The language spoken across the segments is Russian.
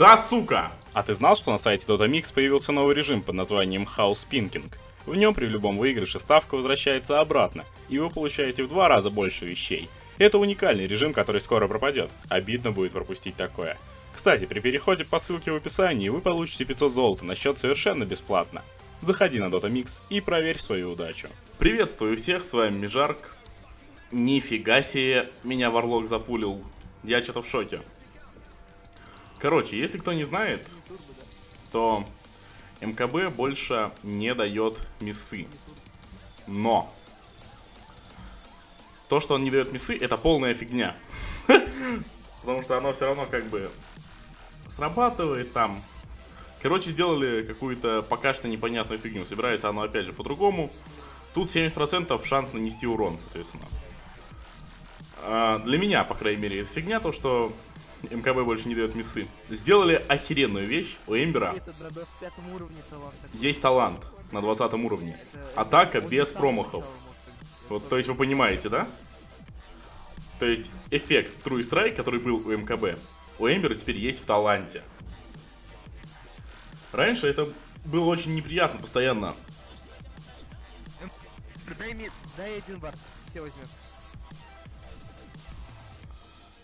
Да, сука! А ты знал, что на сайте Dota Mix появился новый режим под названием House Pinking? В нем при любом выигрыше ставка возвращается обратно, и вы получаете в два раза больше вещей. Это уникальный режим, который скоро пропадет. Обидно будет пропустить такое. Кстати, при переходе по ссылке в описании вы получите 500 золота на счет совершенно бесплатно. Заходи на Dota Mix и проверь свою удачу. Приветствую всех, с вами Мижарк. Нифига себе, меня Варлок запулил. Я что-то в шоке. Короче, если кто не знает, то МКБ больше не дает миссы. Но то, что он не дает миссы, это полная фигня. Потому что оно все равно как бы срабатывает там. Короче, сделали какую-то пока что непонятную фигню. Собирается оно опять же по-другому. Тут 70% шанс нанести урон, соответственно. А, для меня, по крайней мере, это фигня, то, что МКБ больше не дает миссы. Сделали охеренную вещь у Эмбера. Есть талант на 20 уровне. Атака без промахов. Вот, то есть вы понимаете, да? То есть эффект True Strike, который был у МКБ, у Эмбера теперь есть в таланте. Раньше это было очень неприятно постоянно. Дай один бар, все возьмет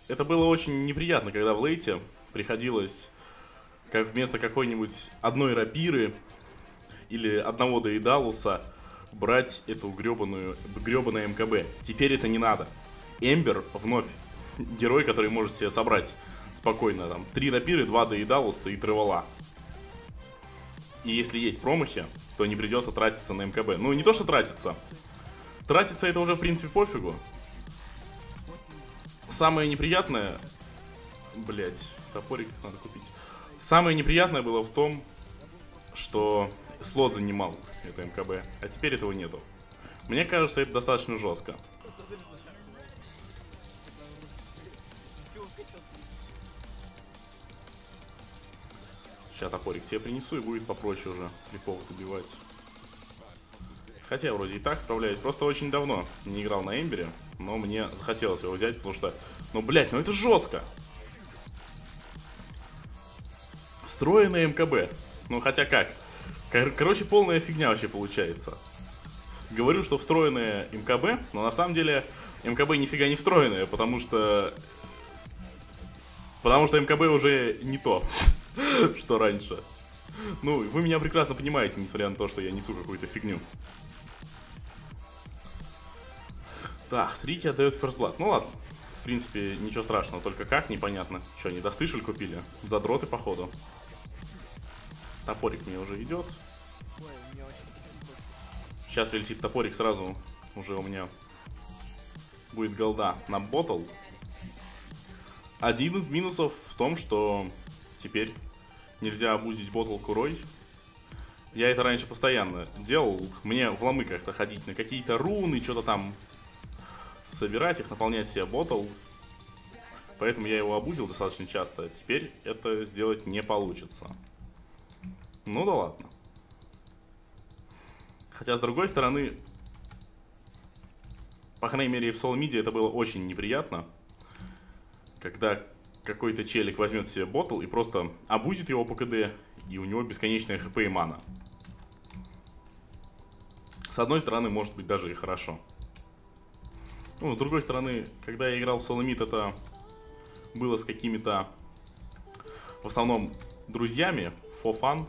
это было очень неприятно, когда в лейте приходилось, как вместо какой-нибудь одной рапиры или одного Дейдалуса, брать эту гребаную, гребаное МКБ. Теперь это не надо. Эмбер вновь герой, который может себе собрать спокойно там три рапиры, два Дейдалуса и Тревела. И если есть промахи, то не придется тратиться на МКБ. Ну, не то, что тратиться. Тратиться это уже, в принципе, пофигу. Самое неприятное... Блять, топорик надо купить. Самое неприятное было в том, что слот занимал это МКБ, а теперь этого нету. Мне кажется, это достаточно жестко. Сейчас топорик себе принесу и будет попроще уже крипов добивать. Хотя вроде и так справляюсь. Просто очень давно не играл на Эмбере. Но мне захотелось его взять, потому что... Ну, блядь, ну это жестко. Встроенный МКБ. Ну, хотя как. Кор короче, полная фигня вообще получается. Говорю, что встроенное МКБ, но на самом деле МКБ нифига не встроенное, потому что... Потому что МКБ уже не то, что раньше. Ну, вы меня прекрасно понимаете, несмотря на то, что я несу какую-то фигню. Так, Рики отдает First Blood. Ну ладно. В принципе, ничего страшного, только как, непонятно. Что, не достышель купили? Задроты, походу. Топорик мне уже идет. Сейчас прилетит топорик сразу. Уже у меня будет голда на ботл. Один из минусов в том, что теперь нельзя обузить ботл курой. Я это раньше постоянно делал. Мне в ломы как-то ходить на какие-то руны, что-то там собирать их, наполнять себе ботл. Поэтому я его обудил достаточно часто. Теперь это сделать не получится. Ну да ладно. Хотя, с другой стороны, по крайней мере, в Media это было очень неприятно, когда какой-то челик возьмет себе ботл и просто обудит его по КД, и у него бесконечная хп и мана. С одной стороны, может быть даже и хорошо. Ну, с другой стороны, когда я играл в Соломит, это было с какими-то, в основном, друзьями, for fun.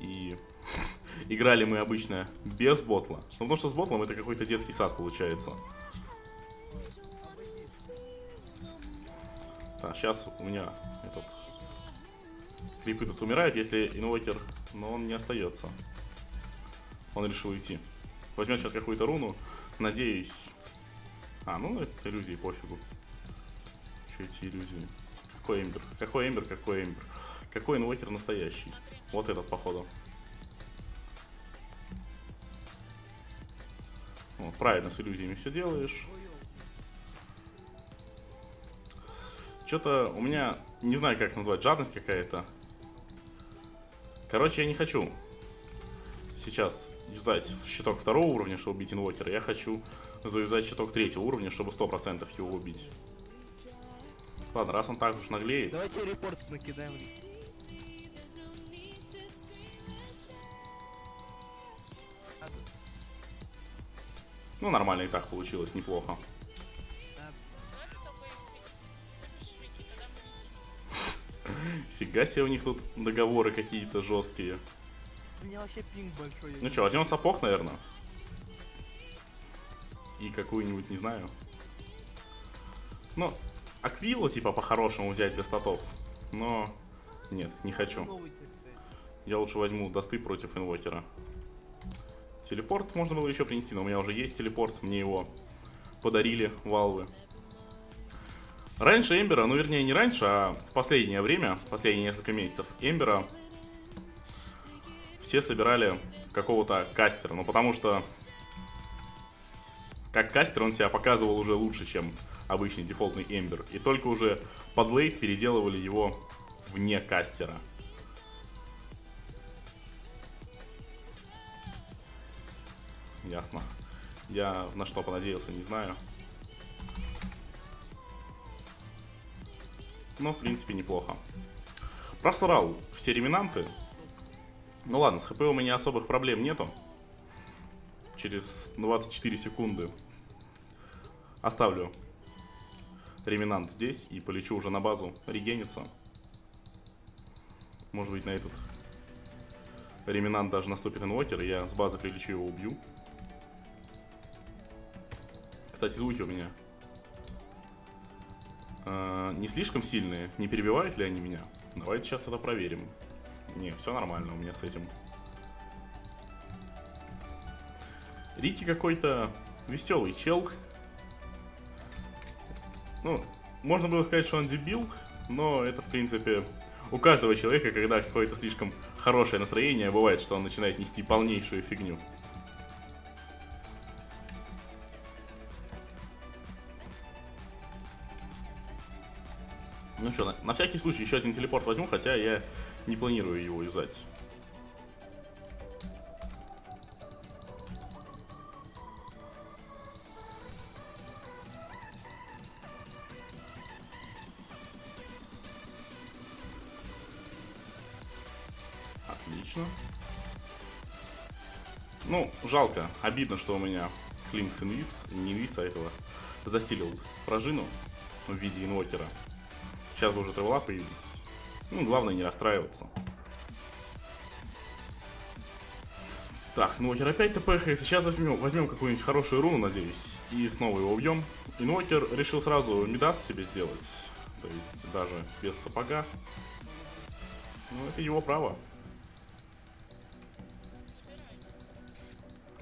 И играли мы обычно без ботла. Ну, потому что с ботлом это какой-то детский сад получается. Так, сейчас у меня этот крипы тут умирает, если инвокер, но он не остается. Он решил уйти. Возьмет сейчас какую-то руну, Надеюсь. А, ну это иллюзии, пофигу. Че эти иллюзии? Какой эмбер? Какой эмбер, какой эмбер? Какой инвокер настоящий? Вот этот, походу. Вот, правильно, с иллюзиями все делаешь. Что-то у меня, не знаю, как назвать, жадность какая-то. Короче, я не хочу сейчас юзать щиток второго уровня, чтобы убить инвокера. Я хочу заюзать щиток третьего уровня, чтобы 100% его убить. Ладно, раз он так уж наглеет. Давайте репорт накидаем. Ну, нормально и так получилось, неплохо. Фига себе у них тут договоры какие-то жесткие. У меня вообще пинг большой. Ну что, возьмем сапог, наверное. И какую-нибудь, не знаю. Ну, Аквилу, типа, по-хорошему взять для статов. Но, нет, не хочу. Я лучше возьму досты против инвокера. Телепорт можно было еще принести, но у меня уже есть телепорт. Мне его подарили валвы. Раньше Эмбера, ну вернее не раньше, а в последнее время, в последние несколько месяцев, Эмбера все собирали какого-то кастера. Ну потому что как кастер он себя показывал уже лучше, чем обычный дефолтный Эмбер. И только уже под лейт переделывали его вне кастера. Ясно. Я на что понадеялся, не знаю. Но, в принципе, неплохо. Просрал все реминанты. Ну ладно, с хп у меня особых проблем нету. Через 24 секунды оставлю реминант здесь и полечу уже на базу регениться. Может быть, на этот реминант даже наступит инвокер, и я с базы прилечу его убью. Кстати, звуки у меня э, не слишком сильные. Не перебивают ли они меня? Давайте сейчас это проверим. Не, все нормально у меня с этим. Рики какой-то веселый чел. Ну, можно было сказать, что он дебил, но это, в принципе, у каждого человека, когда какое-то слишком хорошее настроение, бывает, что он начинает нести полнейшую фигню. Ну что, на, на всякий случай еще один телепорт возьму, хотя я не планирую его юзать. Отлично. Ну, жалко, обидно, что у меня Клинкс инвиз, не инвиз, а этого застилил фражину в виде инвокера. Сейчас уже тревела появились. Ну, главное не расстраиваться. Так, Инвокер опять тпхается. Сейчас возьмем, возьмем какую-нибудь хорошую руну, надеюсь, и снова его убьем. Инвокер решил сразу Мидас себе сделать. То есть даже без сапога. Ну, это его право.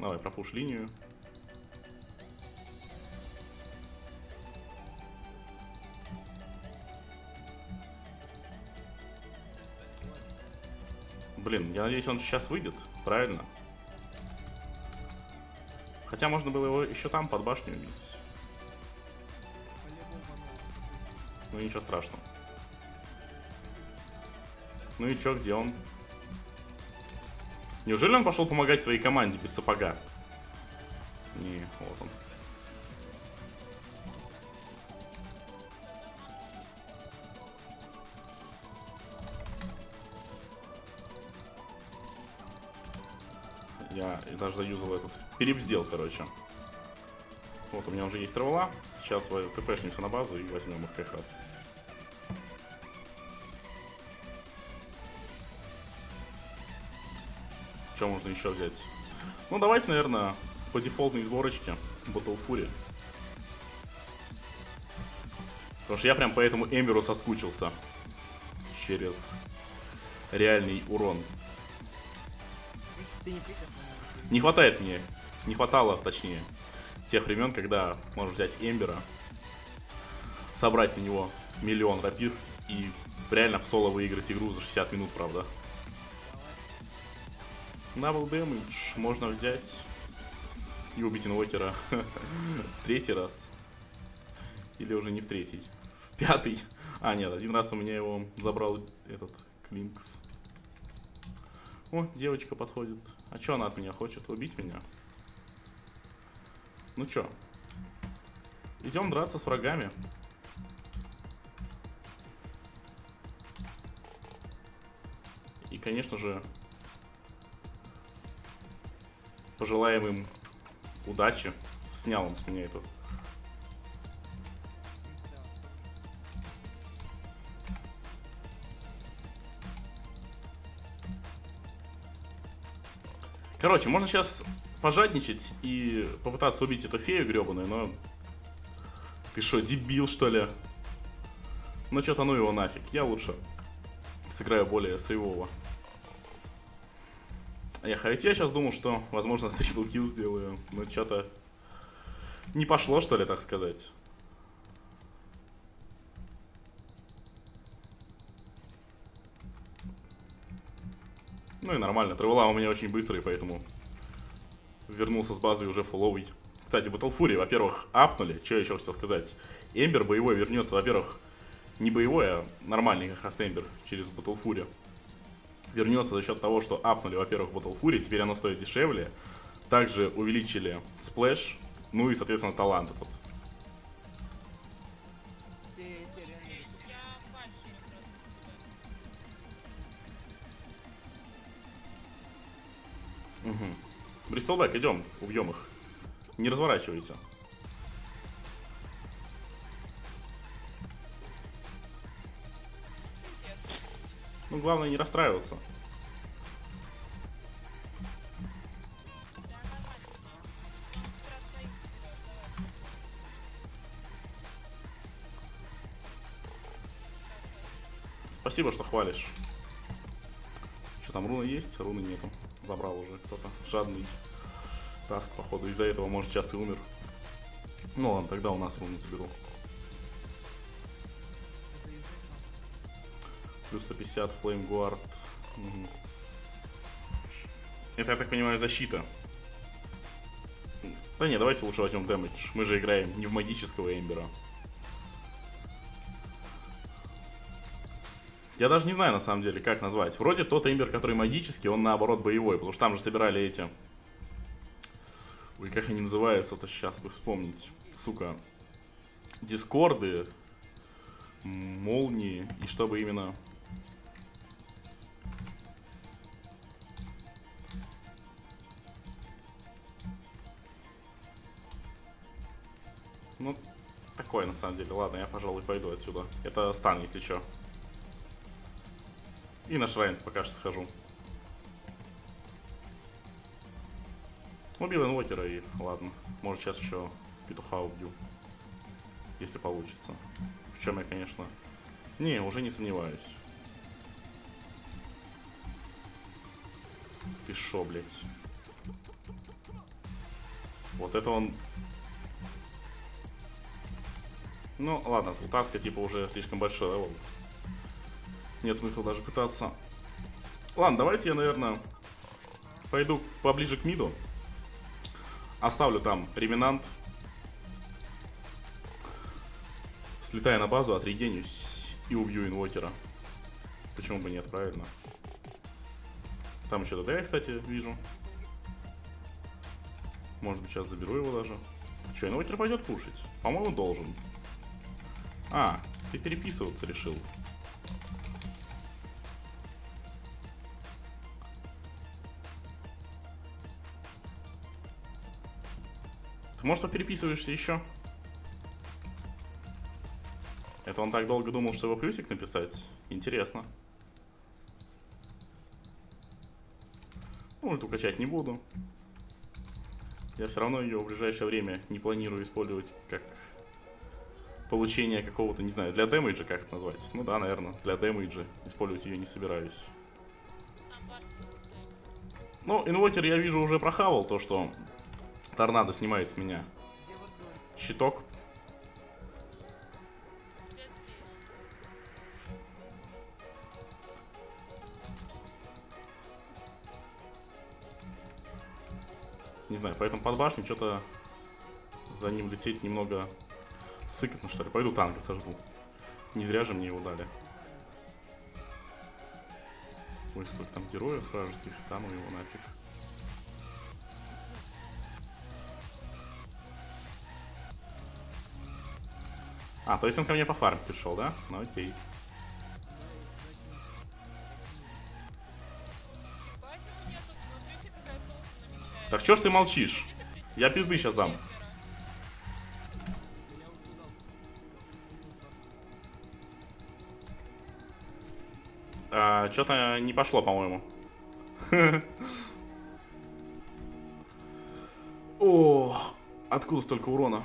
Давай, пропуш линию. Блин, я надеюсь, он сейчас выйдет, правильно? Хотя можно было его еще там под башню убить. Ну ничего страшного. Ну и чё, где он? Неужели он пошел помогать своей команде без сапога? Перебздел, короче. Вот, у меня уже есть травла. Сейчас мы тпшнимся на базу и возьмем их как раз. Что можно еще взять? Ну, давайте, наверное, по дефолтной сборочке Battle Fury. Потому что я прям по этому Эмберу соскучился. Через реальный урон. Не хватает мне, не хватало, точнее, тех времен, когда можно взять Эмбера, собрать на него миллион рапир и реально в соло выиграть игру за 60 минут, правда. Double damage можно взять и убить инвокера в третий раз. Или уже не в третий, в пятый. А, нет, один раз у меня его забрал этот Клинкс. О, девочка подходит. А что она от меня хочет? Убить меня? Ну чё? Идем драться с врагами. И, конечно же, пожелаем им удачи. Снял он с меня эту. Короче, можно сейчас пожадничать и попытаться убить эту фею гребаную, но... Ты что, дебил, что ли? Ну что-то ну его нафиг. Я лучше сыграю более сейвово. Эх, а ведь я сейчас думал, что, возможно, трипл килл сделаю. Но что-то не пошло, что ли, так сказать. Ну и нормально. Тревела у меня очень быстрый, поэтому вернулся с базы уже фуловый. Кстати, Fury, во-первых, апнули. Что еще хотел сказать? Эмбер боевой вернется, во-первых, не боевой, а нормальный как раз Эмбер через Fury. Вернется за счет того, что апнули, во-первых, Fury, теперь оно стоит дешевле. Также увеличили splash, ну и, соответственно, талант этот. Бристолбэк, идем, убьем их. Не разворачивайся. Ну, главное не расстраиваться. Спасибо, что хвалишь. Что там, руна есть? Руны нету. Забрал уже кто-то. Жадный таск, походу. Из-за этого, может, сейчас и умер. Ну ладно, тогда у нас руну заберу. Плюс 150 Flame Guard. Угу. Это, я так понимаю, защита. Да не, давайте лучше возьмем дэмэдж. Мы же играем не в магического эмбера. Я даже не знаю, на самом деле, как назвать. Вроде тот эмбер, который магический, он наоборот боевой, потому что там же собирали эти... Ой, как они называются-то сейчас бы вспомнить. Сука. Дискорды, молнии, и чтобы именно... Ну, такое на самом деле. Ладно, я, пожалуй, пойду отсюда. Это стан, если что. И на шрайн пока что схожу. Убил инвокера и ладно. Может сейчас еще петуха убью. Если получится. В чем я, конечно... Не, уже не сомневаюсь. Ты шо, блядь? Вот это он... Ну, ладно, у Туска типа уже слишком большой level. Нет смысла даже пытаться. Ладно, давайте я, наверное, пойду поближе к миду. Оставлю там remnant. Слетаю на базу, отрегенюсь и убью инвокера. Почему бы нет, правильно? Там еще ДД кстати, вижу. Может быть, сейчас заберу его даже. Че, инвокер пойдет кушать? По-моему, должен. А, ты переписываться решил. Может, переписываешься еще? Это он так долго думал, что его плюсик написать? Интересно. Ну, ульту качать не буду. Я все равно ее в ближайшее время не планирую использовать как получение какого-то, не знаю, для дэмэджа как это назвать. Ну да, наверное, для дэмэджа. Использовать ее не собираюсь. Ну, инвокер я вижу уже прохавал то, что Торнадо снимает с меня щиток. Не знаю, поэтому под башню что-то за ним лететь немного сыкотно, что ли. Пойду танка сожгу. Не зря же мне его дали. Ой, сколько там героев вражеских, там его нафиг. А, то есть он ко мне по фарм пришел, да? Ну окей. Так что ж ты молчишь? Я пизды сейчас дам. А, Что-то не пошло, по-моему. Ох, откуда столько урона?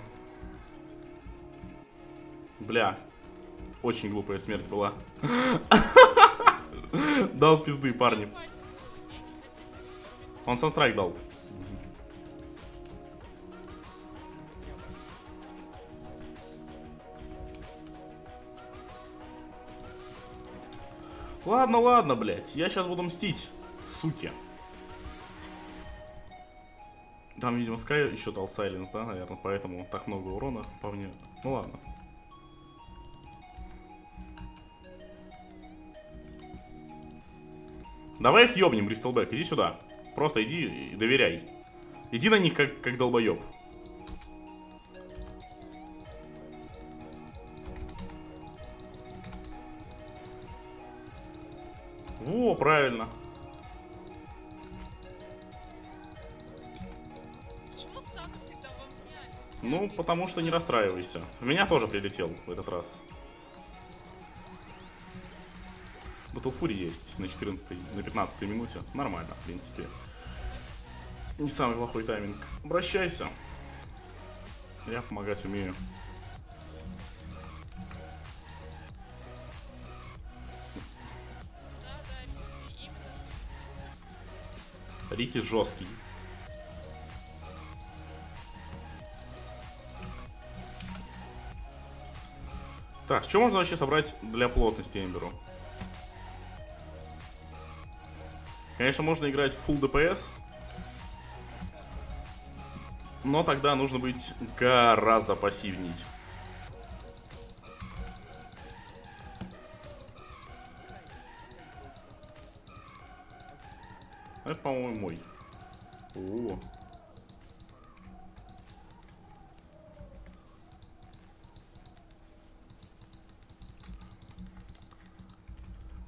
Бля, очень глупая смерть была. Дал пизды, парни. Он санстрайк дал. Ладно, ладно, блядь. Я сейчас буду мстить, суки. Там, видимо, Скай еще дал Сайленс, да, наверное, поэтому так много урона по мне. Ну ладно. Давай их ёбнем, Бристлбэк, иди сюда. Просто иди и доверяй. Иди на них как, как долбоеб. Во, правильно. Мне? Ну, потому что не расстраивайся. В меня тоже прилетел в этот раз. Fury есть на 14 на 15 минуте. Нормально, в принципе. Не самый плохой тайминг. Обращайся. Я помогать умею. Рики жесткий. Так, что можно вообще собрать для плотности Эмберу? Конечно, можно играть в full DPS. Но тогда нужно быть гораздо пассивней. Это, по-моему, мой. О.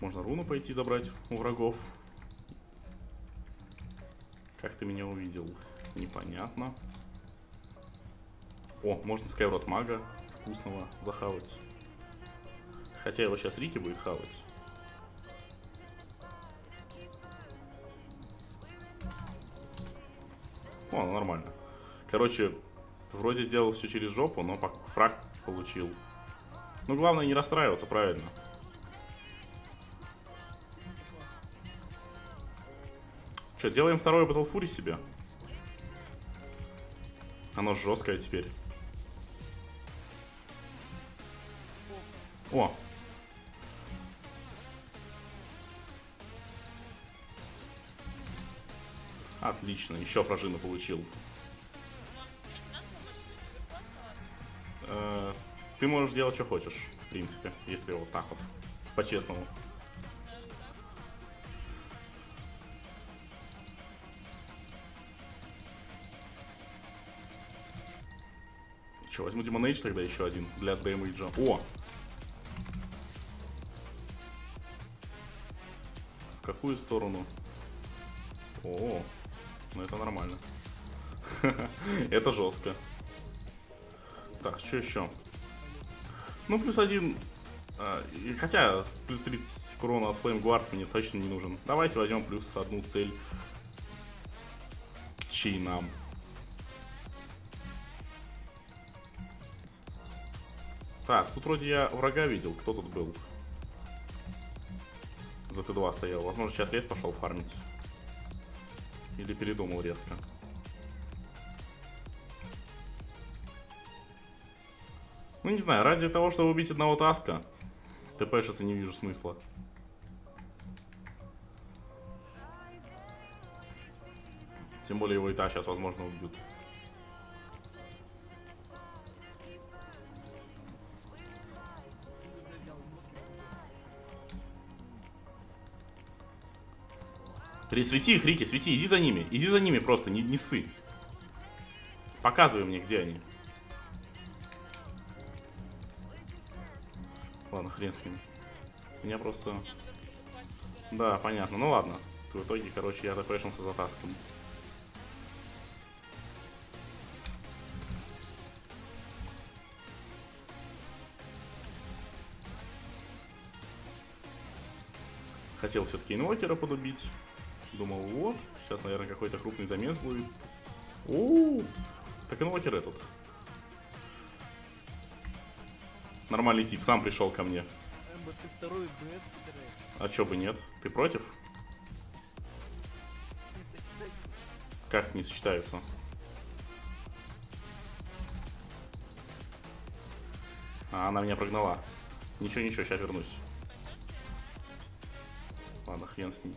Можно руну пойти забрать у врагов. Меня увидел? Непонятно. О, можно скайрот мага вкусного захавать. Хотя его сейчас Рики будет хавать. О, ну нормально. Короче, вроде сделал все через жопу, но фраг получил. Ну, главное не расстраиваться, правильно. Че, делаем второе Battle Fury себе? Оно жесткое теперь. О! Отлично, еще фражину получил. Э, Ты можешь делать, что хочешь, в принципе, если вот так вот, по-честному. Че, возьму Demon тогда еще один для дэмэджа. О! В какую сторону? О, ну это нормально. Это жестко. Так, что еще? Ну, плюс один. а, хотя, плюс 30 урона от Flame Guard мне точно не нужен. Давайте возьмем плюс одну цель к чейнам. Так, тут вроде я врага видел. Кто тут был? За Т2 стоял. Возможно, сейчас лес пошел фармить. Или передумал резко. Ну, не знаю, ради того, чтобы убить одного таска, ТПшиться не вижу смысла. Тем более его и та сейчас, возможно, убьют. Три свети их, Рики, свети, иди за ними. Иди за ними просто, не, не ссы. Показывай мне, где они. Ладно, хрен с ним. Меня просто... Да, понятно. Ну ладно. В итоге, короче, я запрешился за таском. Хотел все-таки инвокера подубить. Думал, вот, сейчас, наверное, какой-то крупный замес будет. у Так инвокер этот. Нормальный тип, сам пришел ко мне. А чё бы нет? Ты против? Как не сочетаются? А, она меня прогнала. Ничего, ничего, сейчас вернусь. Ладно, хрен с ней.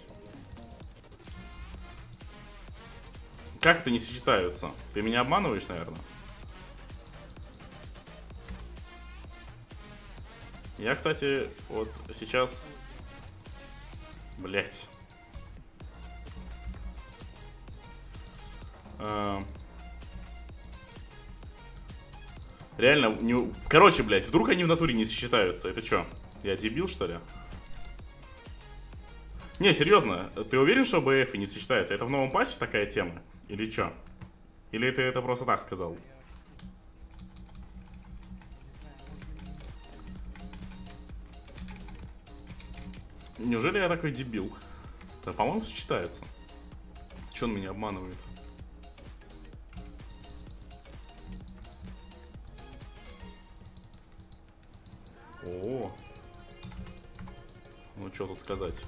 Как это не сочетаются? Ты меня обманываешь, наверное? Я, кстати, вот сейчас... Блять. А. Реально, не... короче, блядь, вдруг они в натуре не сочетаются. Это что? Я дебил, что ли? Не, серьезно, ты уверен, что БФ не сочетаются? Это в новом патче такая тема? Или что? Или ты это просто так сказал? Неужели я такой дебил? Да, по-моему, сочетаются. Че он меня обманывает? О, ну что тут сказать?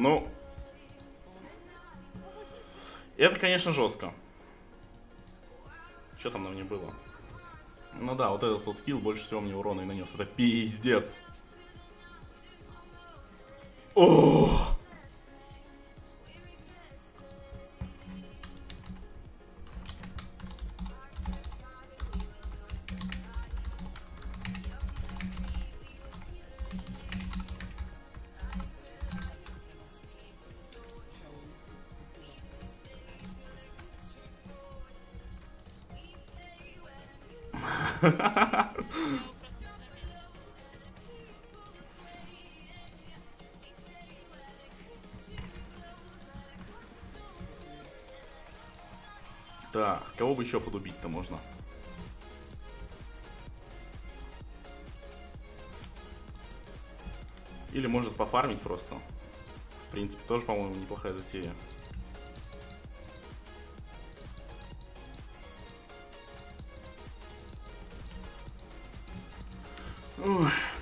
Ну, это, конечно, жестко. Что там на мне было? Ну да, вот этот вот скилл больше всего мне урона и нанес. Это пиздец. О! Так, с кого бы еще подубить-то можно? Или может пофармить просто. В принципе, тоже, по-моему, неплохая затея.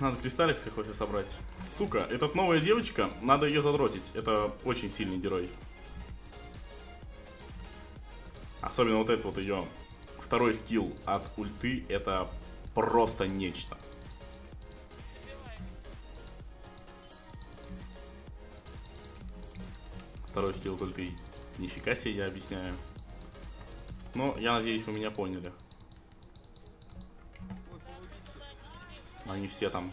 Надо кристаллик какой-то собрать. Сука, этот новая девочка, надо ее задротить. Это очень сильный герой. Особенно вот этот вот ее второй скилл от ульты, это просто нечто. Второй скилл от ульты. Нифига себе, я объясняю. Но я надеюсь, вы меня поняли. Они все там.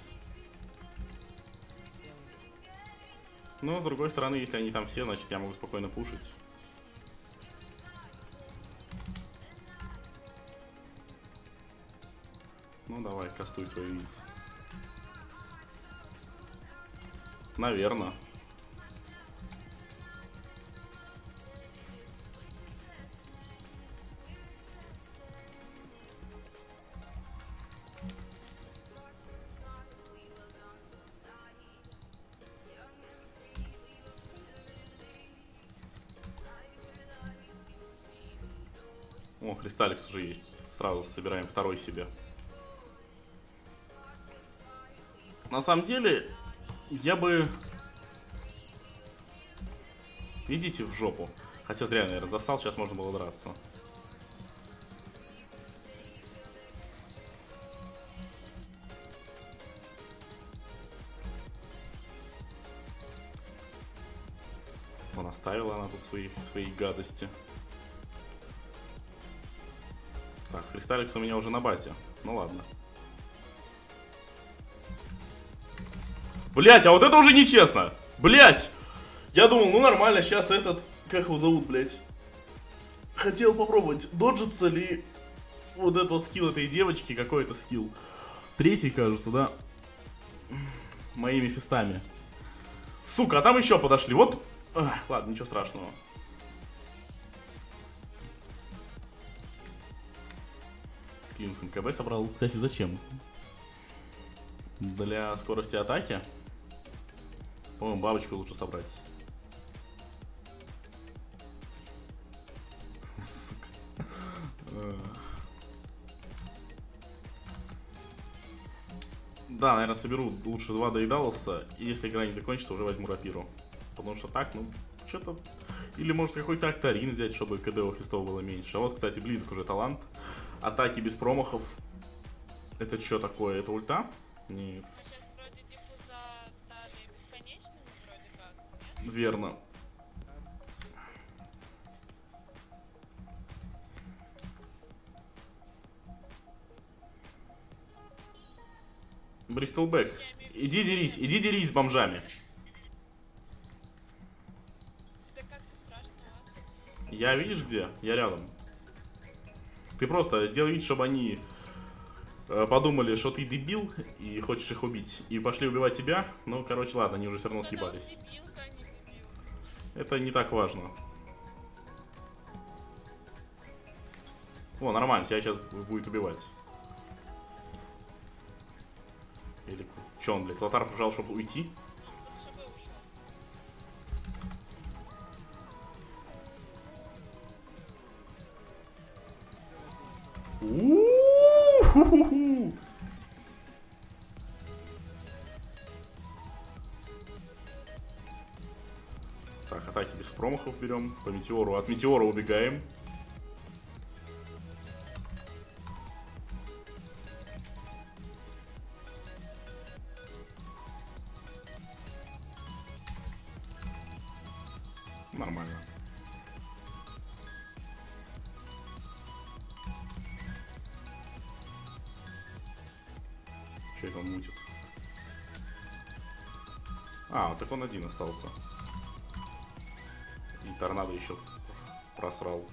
Но с другой стороны, если они там все, значит я могу спокойно пушить. Ну давай, кастуй свой виз. Наверное. О, кристалликс уже есть. Сразу собираем второй себе. На самом деле, я бы... Идите в жопу. Хотя зря, наверное, застал, сейчас можно было драться. Вон оставила она тут свои, свои гадости. Так, кристалликс у меня уже на базе. Ну ладно. Блять, а вот это уже нечестно. Блять. Я думал, ну нормально, сейчас этот, как его зовут, блять. Хотел попробовать, доджится ли вот этот вот скилл этой девочки, какой это скилл. Третий, кажется, да? Моими фистами. Сука, а там еще подошли. Вот. Ах, ладно, ничего страшного. Клинс МКБ собрал. Кстати, зачем? Для скорости атаки, по-моему, бабочку лучше собрать. Да, наверное, соберу лучше два доедалоса, и если игра не закончится, уже возьму рапиру. Потому что так, ну, что-то... Или может какой-то акторин взять, чтобы КД у было меньше. А вот, кстати, близок уже талант. Атаки без промахов. Это что такое? Это ульта? Нет. Верно. Бристолбек, иди дерись, иди дерись с бомжами. А? Я видишь где? Я рядом. Ты просто сделай вид, чтобы они э, подумали, что ты дебил и хочешь их убить. И пошли убивать тебя. Ну, короче, ладно, они уже все равно съебались. Это не так важно. О, нормально, тебя сейчас будет убивать. Или что он, блядь, Лотар пожал, чтобы уйти? Берем. По метеору. От метеора убегаем. Нормально. Че это он мутит? А, так он один остался. Торнадо еще просрал.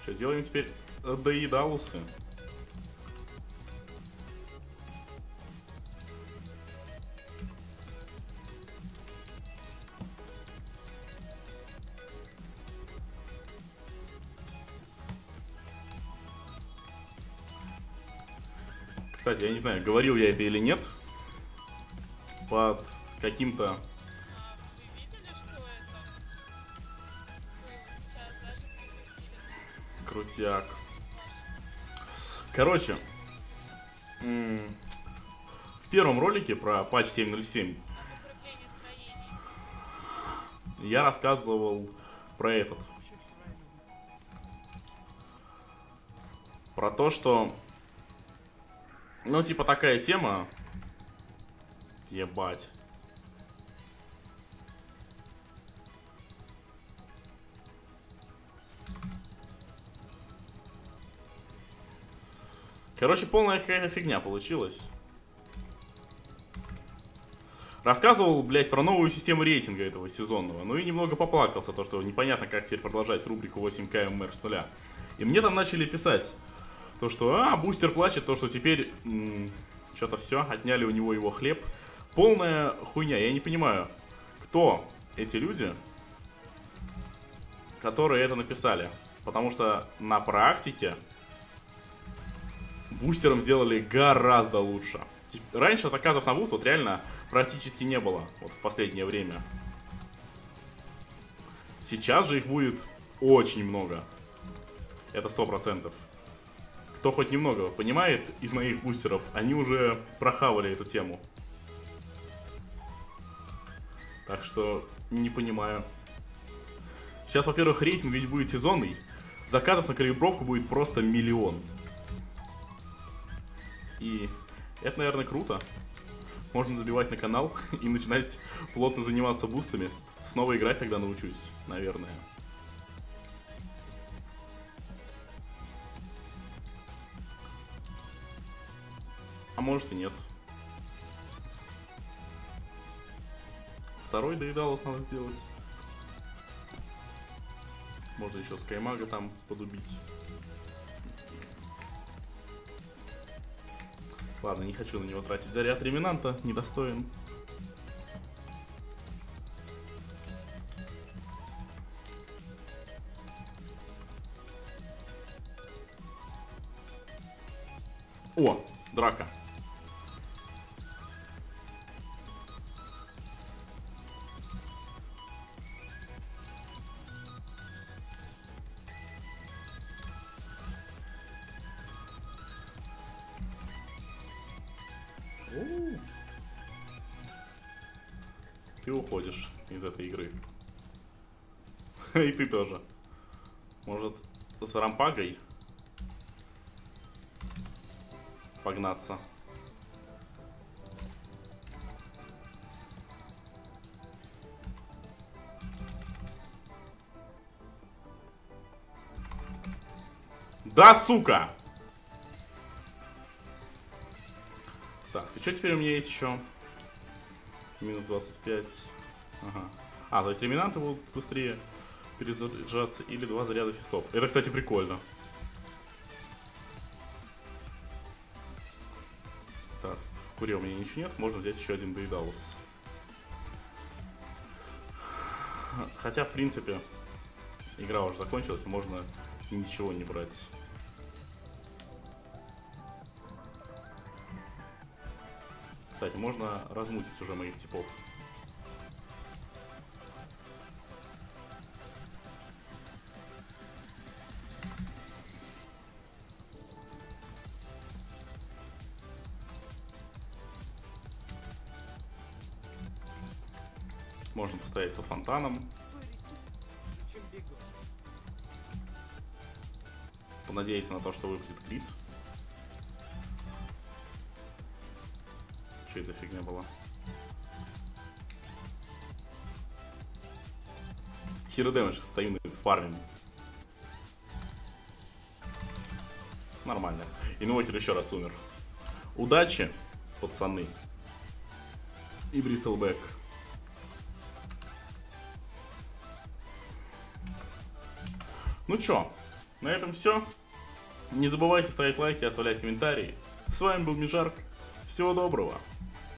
Что делаем теперь? Доедалусы. Кстати, я не знаю, говорил я это или нет. Под каким-то... Крутяк. Короче, в первом ролике про патч 7.07 Управление строений. я рассказывал про этот. Про то, что... Ну, типа такая тема. Ебать. Короче, полная какая-то фигня получилась. Рассказывал, блядь, про новую систему рейтинга этого сезонного. Ну и немного поплакался, то, что непонятно, как теперь продолжать рубрику 8 КМР с нуля. И мне там начали писать, то, что, а, бустер плачет, то, что теперь что-то все, отняли у него его хлеб. Полная хуйня, я не понимаю, кто эти люди, которые это написали. Потому что на практике бустером сделали гораздо лучше. Тип- Раньше заказов на буст вот реально практически не было вот в последнее время. Сейчас же их будет очень много. Это сто процентов. Кто хоть немного понимает из моих бустеров, они уже прохавали эту тему. Так что не понимаю. Сейчас, во-первых, рейтинг ведь будет сезонный. Заказов на калибровку будет просто миллион. И это, наверное, круто. Можно забивать на канал и начинать плотно заниматься бустами. Снова играть тогда научусь, наверное. А может и нет. Второй доедалос надо сделать. Можно еще Скаймага там подубить. Ладно, не хочу на него тратить заряд реминанта, недостоин. О, драка. Ты уходишь из этой игры. И ты тоже. Может, с рампагой погнаться? Да, сука! И что теперь у меня есть еще? Минус 25. Ага. А, то есть реминанты будут быстрее перезаряжаться или два заряда фистов. Это, кстати, прикольно. Так, в куре у меня ничего нет. Можно взять еще один Дейдалус. Хотя, в принципе, игра уже закончилась, можно ничего не брать. Кстати, можно размутить уже моих типов. Можно поставить под фонтаном. Понадеяться на то, что выпадет крит. Фигня была? Hero Damage стоим и фармим. Нормально. Инвокер еще раз умер. Удачи, пацаны. И Бристол Бэк. Ну чё, на этом все. Не забывайте ставить лайки, оставлять комментарии. С вами был Мижарк. Всего доброго.